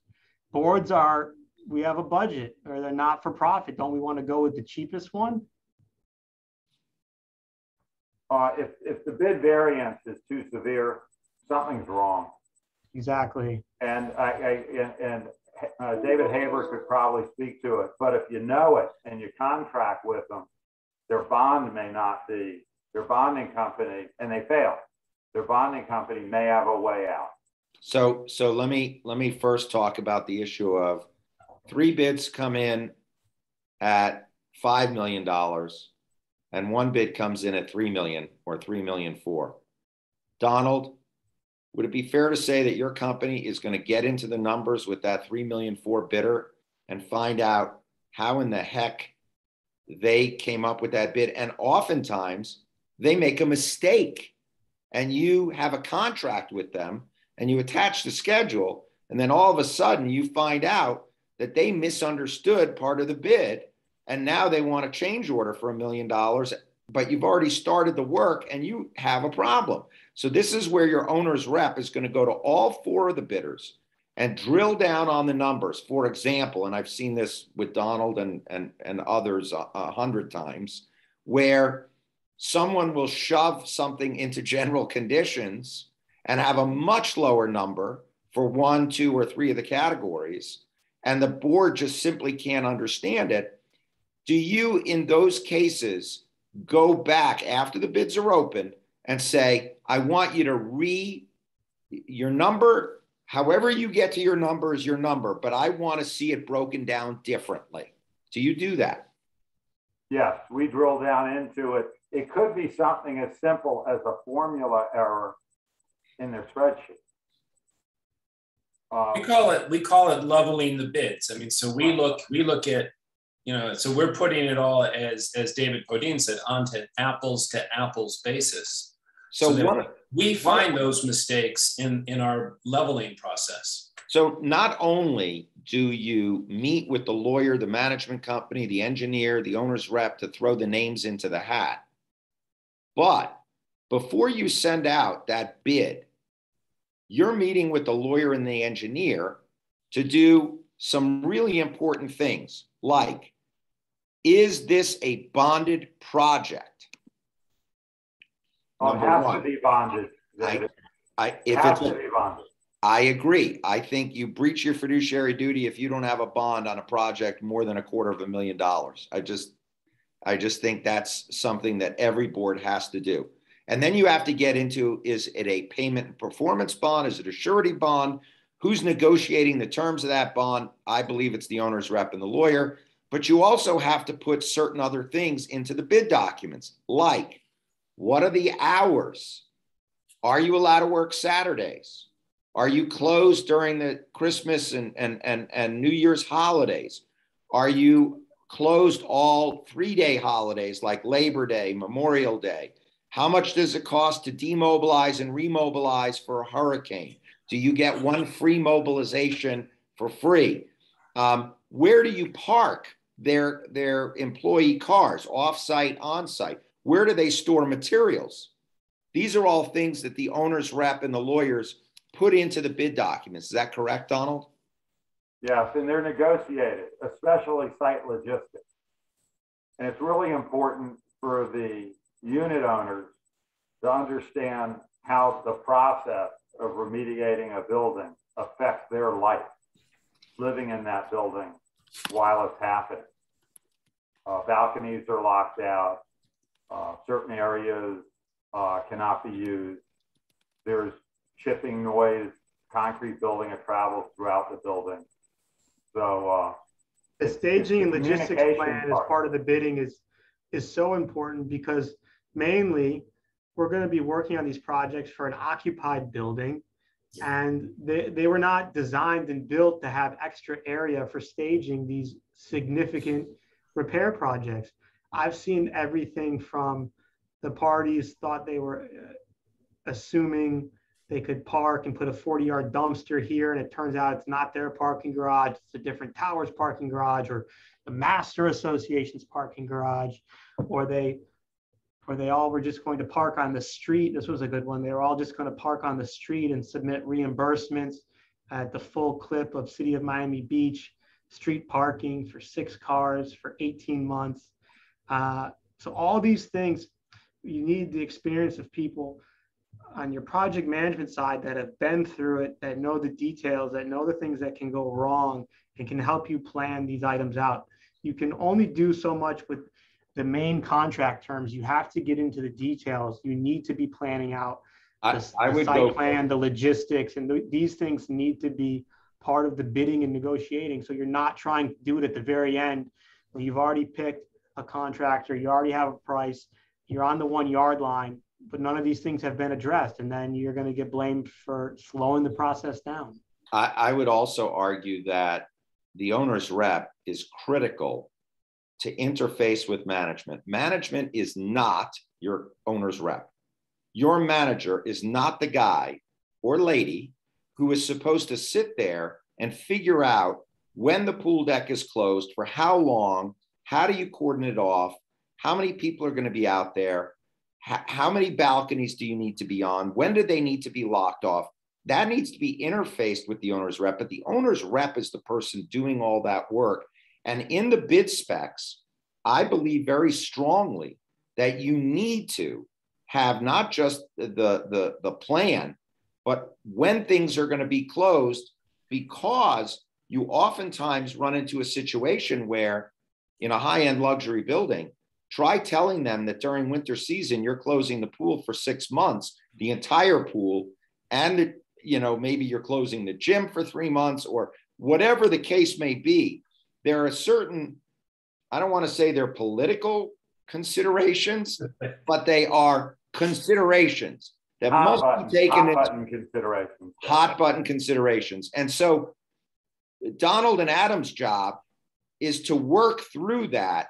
A: Boards are we have a budget or they're not for profit. Don't we want to go with the cheapest one?
C: Uh, if, if the bid variance is too severe, something's wrong.
A: Exactly.
C: And I, I and uh, David Haber could probably speak to it. But if you know it and you contract with them, their bond may not be their bonding company, and they fail. Their bonding company may have a way out.
B: So, so let me let me first talk about the issue of three bids come in at five million dollars, and one bid comes in at three million or three million four. Donald, would it be fair to say that your company is going to get into the numbers with that 3 million for bidder and find out how in the heck they came up with that bid? And oftentimes they make a mistake and you have a contract with them and you attach the schedule. And then all of a sudden you find out that they misunderstood part of the bid. And now they want a change order for a million dollars, but you've already started the work and you have a problem. So this is where your owner's rep is going to go to all four of the bidders and drill down on the numbers. For example, and I've seen this with Donald and, and, and others a, a hundred times, where someone will shove something into general conditions and have a much lower number for one, two, or three of the categories, and the board just simply can't understand it. Do you, in those cases, go back after the bids are open and say, I want you to re your number, however you get to your number is your number, but I want to see it broken down differently. Do you do that?
C: Yes, we drill down into it. It could be something as simple as a formula error in their spreadsheet.
D: Uh, we call it we call it leveling the bids. I mean, so we look we look at you know so we're putting it all as as David Podein said onto apples to apples basis. So, so what, we find those mistakes in in our leveling process.
B: So not only do you meet with the lawyer, the management company, the engineer, the owner's rep to throw the names into the hat, but before you send out that bid, you're meeting with the lawyer and the engineer to do some really important things like is this a bonded project?
C: Oh, has one. to be bonded.
B: I, I, if has it's, to be bonded. I agree. I think you breach your fiduciary duty if you don't have a bond on a project more than a quarter of a million dollars. I just, I just think that's something that every board has to do. And then you have to get into is it a payment and performance bond? Is it a surety bond? Who's negotiating the terms of that bond? I believe it's the owner's rep and the lawyer. But you also have to put certain other things into the bid documents, like what are the hours? Are you allowed to work Saturdays? Are you closed during the Christmas and, and, and, and New Year's holidays? Are you closed all three day holidays like Labor Day, Memorial Day? How much does it cost to demobilize and remobilize for a hurricane? Do you get one free mobilization for free? Um, where do you park their, their employee cars, offsite, onsite? Where do they store materials? These are all things that the owner's rep and the lawyers put into the bid documents. Is that correct, Donald?
C: Yes, and they're negotiated, especially site logistics. And it's really important for the unit owners to understand how the process of remediating a building affects their life living in that building while it's happening. Uh, balconies are locked out. Uh, certain areas uh, cannot be used. There's chipping noise, concrete building that travels throughout the building. So uh,
A: the staging and logistics plan part. as part of the bidding is is so important because mainly we're going to be working on these projects for an occupied building and they, they were not designed and built to have extra area for staging these significant repair projects i've seen everything from the parties thought they were uh, assuming they could park and put a 40 yard dumpster here and it turns out it's not their parking garage it's a different towers parking garage or the master association's parking garage or they or they all were just going to park on the street. This was a good one. They were all just going to park on the street and submit reimbursements at the full clip of City of Miami Beach street parking for six cars for 18 months. Uh, so all these things, you need the experience of people on your project management side that have been through it, that know the details, that know the things that can go wrong and can help you plan these items out. You can only do so much with the main contract terms, you have to get into the details. You need to be planning out the, I, I the site plan, the logistics, and these things need to be part of the bidding and negotiating. So you're not trying to do it at the very end when you've already picked a contractor, you already have a price, you're on the one yard line, but none of these things have been addressed. And then you're going to get blamed for slowing the process down.
B: I, I would also argue that the owner's rep is critical to interface with management. Management is not your owner's rep. Your manager is not the guy or lady who is supposed to sit there and figure out when the pool deck is closed, for how long, how do you coordinate off, how many people are going to be out there, how, how many balconies do you need to be on, when do they need to be locked off. that needs to be interfaced with the owner's rep, but the owner's rep is the person doing all that work. And in the bid specs, I believe very strongly that you need to have not just the, the, the plan, but when things are going to be closed, because you oftentimes run into a situation where in a high end luxury building, try telling them that during winter season, you're closing the pool for six months, the entire pool, and the, you know, maybe you're closing the gym for three months or whatever the case may be. There are certain, I don't want to say they're political considerations, but they are considerations that hot must button, be taken hot
C: into button considerations.
B: Hot button considerations. And so Donald and Adam's job is to work through that,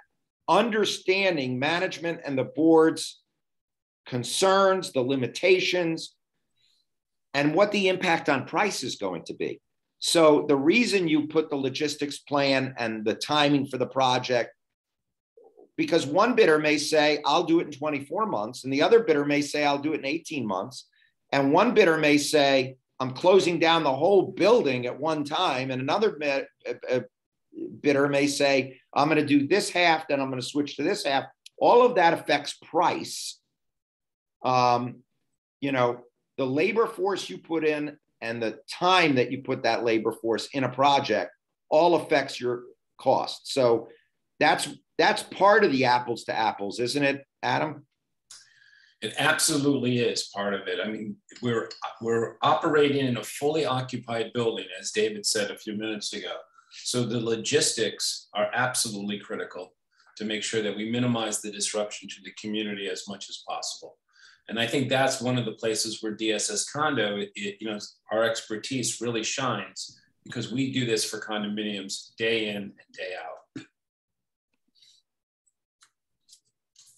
B: understanding management and the board's concerns, the limitations, and what the impact on price is going to be. So the reason you put the logistics plan and the timing for the project, because one bidder may say, I'll do it in 24 months, and the other bidder may say, I'll do it in 18 months. And one bidder may say, I'm closing down the whole building at one time, and another uh, uh, bidder may say, I'm going to do this half, then I'm going to switch to this half. All of that affects price. Um, you know, the labor force you put in and the time that you put that labor force in a project all affects your cost. So that's that's part of the apples to apples, isn't it, Adam?
D: It absolutely is part of it. I mean, we're we're operating in a fully occupied building, as David said a few minutes ago. So the logistics are absolutely critical to make sure that we minimize the disruption to the community as much as possible. And I think that's one of the places where DSS condo, it, you know, our expertise really shines because we do this for condominiums day in and day out.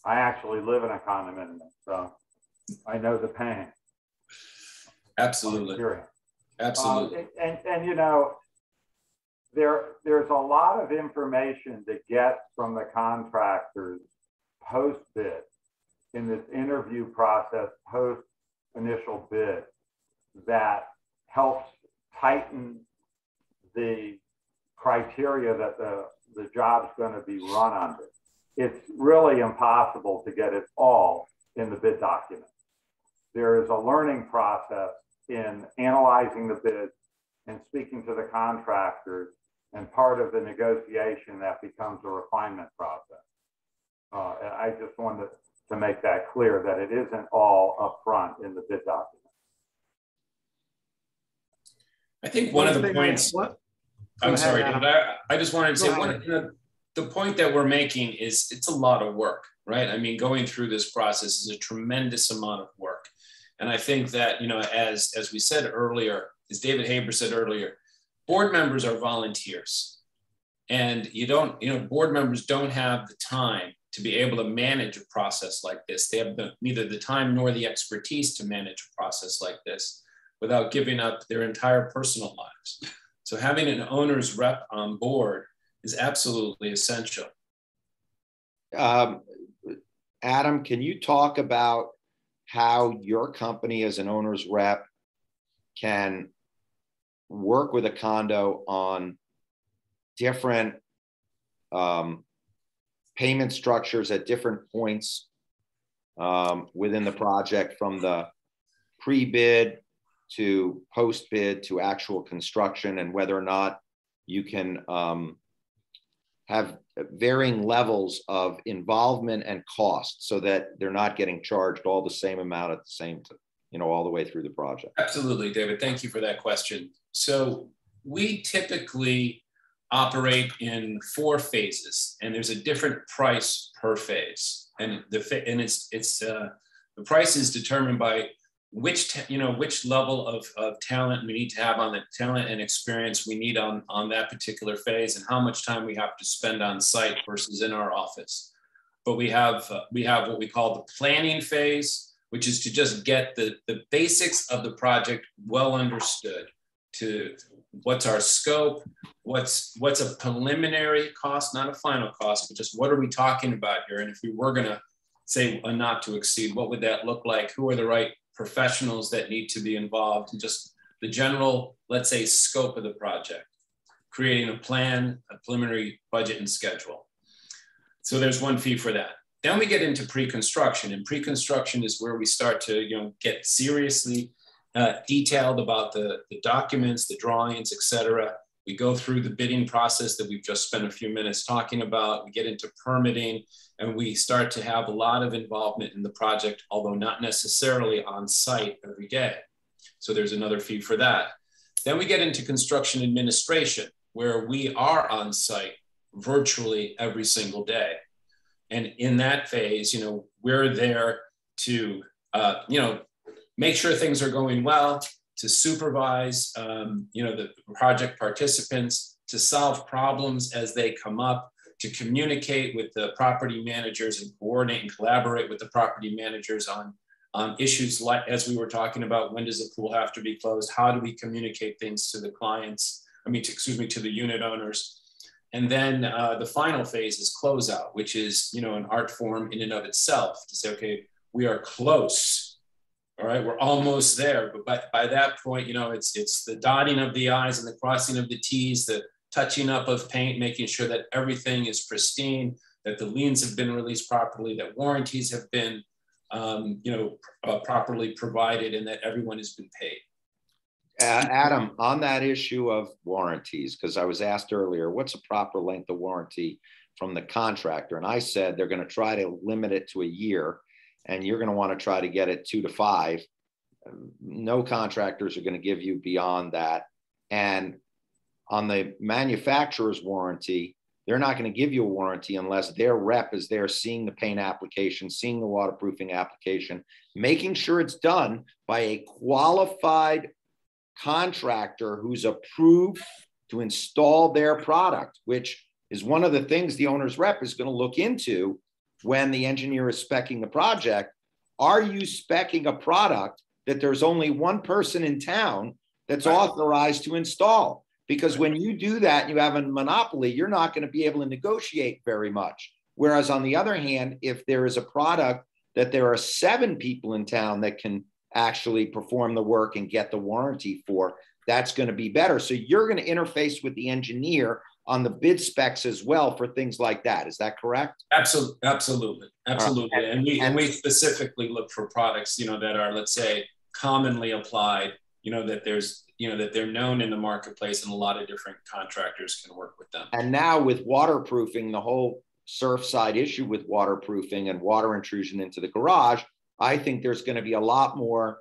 C: I actually live in a condominium, so I know the pain.
D: Absolutely. Absolutely.
C: Um, and, and, and, you know, there, there's a lot of information to get from the contractors post bid in this interview process post initial bid that helps tighten the criteria that the, the job's going to be run under. It's really impossible to get it all in the bid document. There is a learning process in analyzing the bids and speaking to the contractors, and part of the negotiation that becomes a refinement process. Uh, I just wanted to make that clear that it isn't all upfront in the bid document.
D: I think one, one of the points. I, I'm ahead, sorry, I, I, just wanted to Go say one. You know, the point that we're making is it's a lot of work, right? I mean, going through this process is a tremendous amount of work, and I think that you know, as as we said earlier, as David Haber said earlier, board members are volunteers, and you don't, you know, board members don't have the time to be able to manage a process like this. They have the, neither the time nor the expertise to manage a process like this without giving up their entire personal lives. So having an owner's rep on board is absolutely essential.
B: Um, Adam, can you talk about how your company as an owner's rep can work with a condo on different um, payment structures at different points um, within the project from the pre-bid to post-bid to actual construction and whether or not you can um, have varying levels of involvement and cost so that they're not getting charged all the same amount at the same time you know all the way through the project
D: absolutely david thank you for that question so we typically operate in four phases, and there's a different price per phase. And the and it's it's uh, the price is determined by which you know which level of, of talent we need to have on the talent and experience we need on on that particular phase, and how much time we have to spend on site versus in our office. But we have uh, we have what we call the planning phase, which is to just get the the basics of the project well understood to what's our scope, what's what's a preliminary cost, not a final cost, but just what are we talking about here? And if we were gonna say a not to exceed, what would that look like? Who are the right professionals that need to be involved? And just the general, let's say, scope of the project, creating a plan, a preliminary budget and schedule. So there's one fee for that. Then we get into pre-construction and pre-construction is where we start to you know, get seriously uh, detailed about the, the documents, the drawings, etc. We go through the bidding process that we've just spent a few minutes talking about. We get into permitting and we start to have a lot of involvement in the project, although not necessarily on site every day. So there's another fee for that. Then we get into construction administration, where we are on site virtually every single day. And in that phase, you know, we're there to, uh, you know, make sure things are going well, to supervise, um, you know, the project participants, to solve problems as they come up, to communicate with the property managers and coordinate and collaborate with the property managers on, on issues like, as we were talking about, when does the pool have to be closed? How do we communicate things to the clients? I mean, to, excuse me, to the unit owners. And then uh, the final phase is closeout, which is, you know, an art form in and of itself to say, okay, we are close all right, we're almost there. But by, by that point, you know, it's it's the dotting of the I's and the crossing of the T's, the touching up of paint, making sure that everything is pristine, that the liens have been released properly, that warranties have been, um, you know, uh, properly provided, and that everyone has been paid.
B: Adam, on that issue of warranties, because I was asked earlier, what's a proper length of warranty from the contractor? And I said they're going to try to limit it to a year and you're going to want to try to get it two to five. No contractors are going to give you beyond that. And on the manufacturer's warranty, they're not going to give you a warranty unless their rep is there seeing the paint application, seeing the waterproofing application, making sure it's done by a qualified contractor who's approved to install their product, which is one of the things the owner's rep is going to look into when the engineer is specing the project. Are you specing a product that there's only one person in town that's authorized to install? Because when you do that and you have a monopoly you're not going to be able to negotiate very much. Whereas on the other hand if there is a product that there are seven people in town that can actually perform the work and get the warranty for that's going to be better so you're going to interface with the engineer on the bid specs as well for things like that. Is that correct?
D: Absolutely, absolutely, absolutely. Right. And, we and we specifically look for products, you know, that are let's say commonly applied. You know that there's you know that they're known in the marketplace, and a lot of different contractors can work with them.
B: And now with waterproofing, the whole Surfside issue with waterproofing and water intrusion into the garage, I think there's going to be a lot more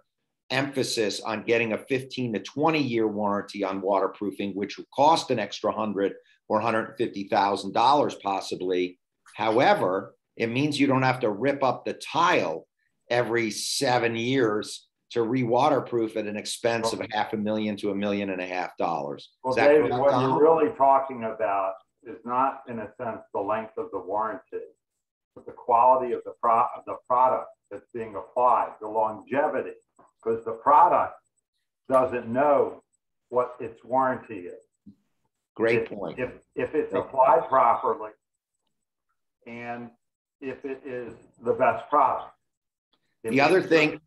B: emphasis on getting a 15 to 20 year warranty on waterproofing, which will cost an extra hundred or $150,000 possibly. However, it means you don't have to rip up the tile every seven years to re-waterproof at an expense of a half a million to a million and a half dollars.
C: Well, David, what you're really talking about is not, in a sense, the length of the warranty, the quality of the, pro- of the product that's being applied, the longevity, because the product doesn't know what its warranty is.
B: Great
C: if,
B: point.
C: If, if it's applied properly and if it is the best product.
B: The other thing,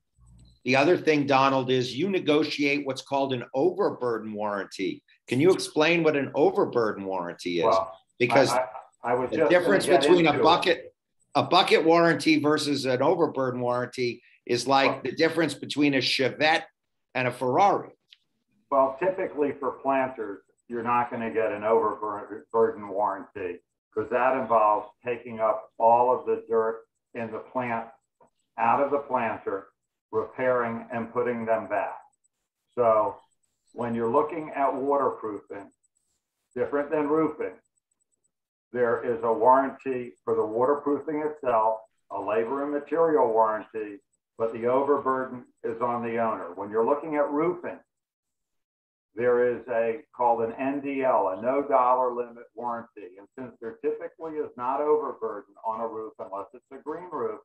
B: the other thing, Donald, is you negotiate what's called an overburden warranty. Can you explain what an overburden warranty is?
C: Well,
B: because
C: I, I, I
B: the difference between a bucket, it. A bucket warranty versus an overburden warranty is like well, the difference between a Chevette and a Ferrari.
C: Well, typically for planters, you're not going to get an overburden warranty because that involves taking up all of the dirt in the plant out of the planter, repairing and putting them back. So when you're looking at waterproofing, different than roofing, there is a warranty for the waterproofing itself, a labor and material warranty, but the overburden is on the owner. When you're looking at roofing, there is a called an NDL, a no dollar limit warranty. And since there typically is not overburden on a roof unless it's a green roof,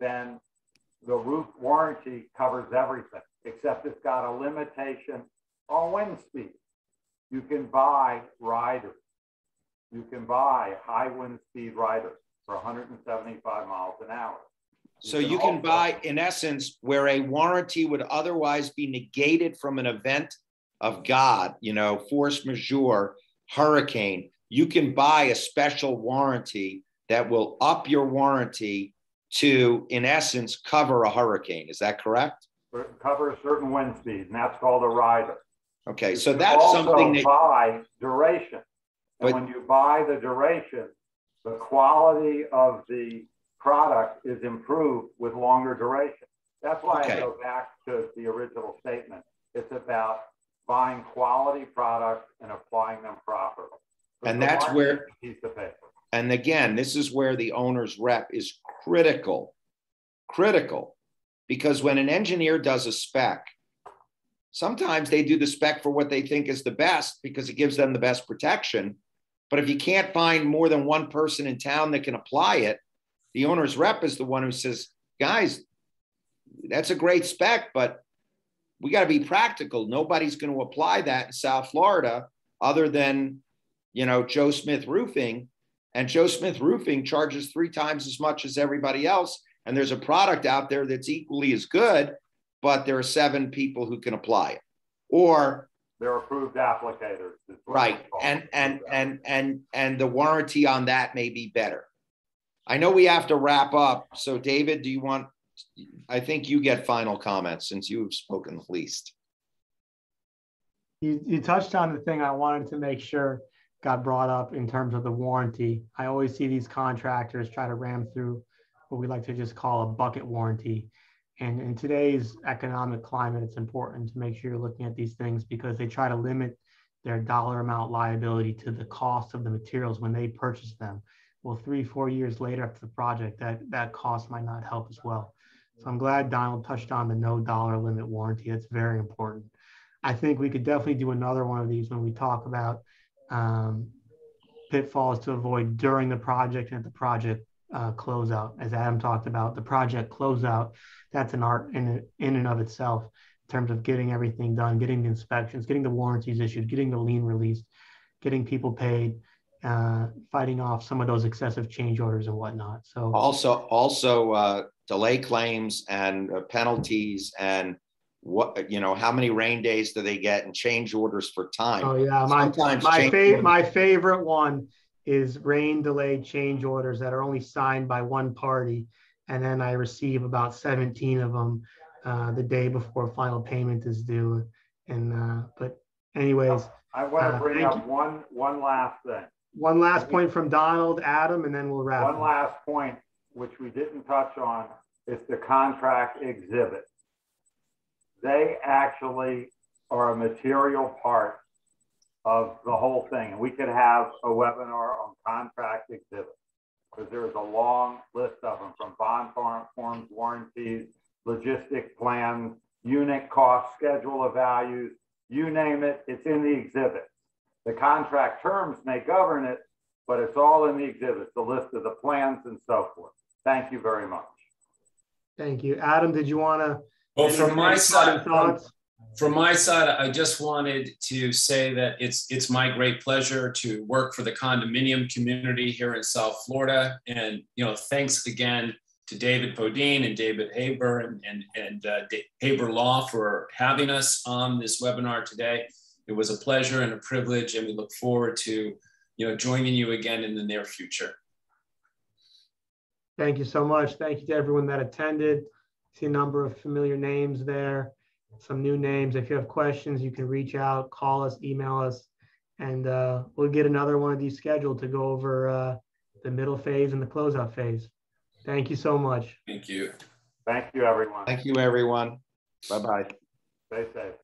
C: then the roof warranty covers everything, except it's got a limitation on wind speed. You can buy riders. You can buy high wind speed riders for 175 miles an hour.
B: So you can buy, in essence, where a warranty would otherwise be negated from an event of God, you know, force majeure, hurricane, you can buy a special warranty that will up your warranty to, in essence, cover a hurricane. Is that correct?
C: Cover a certain wind speed, and that's called a rider.
B: Okay, so that's something that
C: buy duration. And
B: But-
C: when you buy the duration, the quality of the product is improved with longer duration. That's why
B: Okay.
C: I go back to the original statement. It's about buying quality products and applying them properly.
B: And
C: The
B: that's
C: where
B: where-
C: is a Piece of paper.
B: And again, this is where the owner's rep is critical, critical. Because when an engineer does a spec, sometimes they do the spec for what they think is the best because it gives them the best protection. But if you can't find more than one person in town that can apply it, the owner's rep is the one who says, guys, that's a great spec, but we got to be practical. Nobody's going to apply that in South Florida other than, you know, Joe Smith Roofing. And Joe Smith Roofing charges three times as much as everybody else. And there's a product out there that's equally as good, but there are seven people who can apply it. Or
C: They're approved applicators.
B: right, and and and and and the warranty on that may be better. I know we have to wrap up. So David, do you want? I think you get final comments since you've spoken the least.
A: You, you touched on the thing I wanted to make sure got brought up in terms of the warranty. I always see these contractors try to ram through what we like to just call a bucket warranty. And in today's economic climate, it's important to make sure you're looking at these things because they try to limit their dollar amount liability to the cost of the materials when they purchase them. Well, three, four years later after the project, that, that cost might not help as well. So I'm glad Donald touched on the no dollar limit warranty. That's very important. I think we could definitely do another one of these when we talk about um, pitfalls to avoid during the project and at the project uh, closeout. As Adam talked about, the project closeout, that's an art in, in and of itself in terms of getting everything done, getting the inspections, getting the warranties issued, getting the lien released, getting people paid, uh, fighting off some of those excessive change orders and whatnot. So
B: Also, also uh, delay claims and uh, penalties and what you know how many rain days do they get and change orders for time.
A: Oh yeah, my
B: Sometimes
A: my favorite my favorite one is rain delayed change orders that are only signed by one party, and then I receive about seventeen of them uh, the day before final payment is due. And uh, but anyways,
C: I want to
A: Uh,
C: bring
A: thank
C: up one, one last thing.
A: one last point from Donald, Adam, and then we'll wrap.
C: One
A: up.
C: last point, which we didn't touch on, is the contract exhibit. They actually are a material part of the whole thing. And we could have a webinar on contract exhibits because there's a long list of them from bond form- forms, warranties, logistic plans, unit cost, schedule of values, you name it, it's in the exhibit. The contract terms may govern it, but it's all in the exhibits, the list of the plans and so forth. Thank you very much.
A: Thank you, Adam. Did you want to?
D: Well, from my side, from,
A: thoughts.
D: From my side, I just wanted to say that it's it's my great pleasure to work for the condominium community here in South Florida. And you know, thanks again to David Podein and David Haber and and, and uh, Haber Law for having us on this webinar today. It was a pleasure and a privilege, and we look forward to you know joining you again in the near future.
A: Thank you so much. Thank you to everyone that attended. See a number of familiar names there, some new names. If you have questions, you can reach out, call us, email us, and uh, we'll get another one of these scheduled to go over uh, the middle phase and the closeout phase. Thank you so much.
D: Thank you.
C: Thank you, everyone.
B: Thank you, everyone. Bye bye.
C: Stay safe.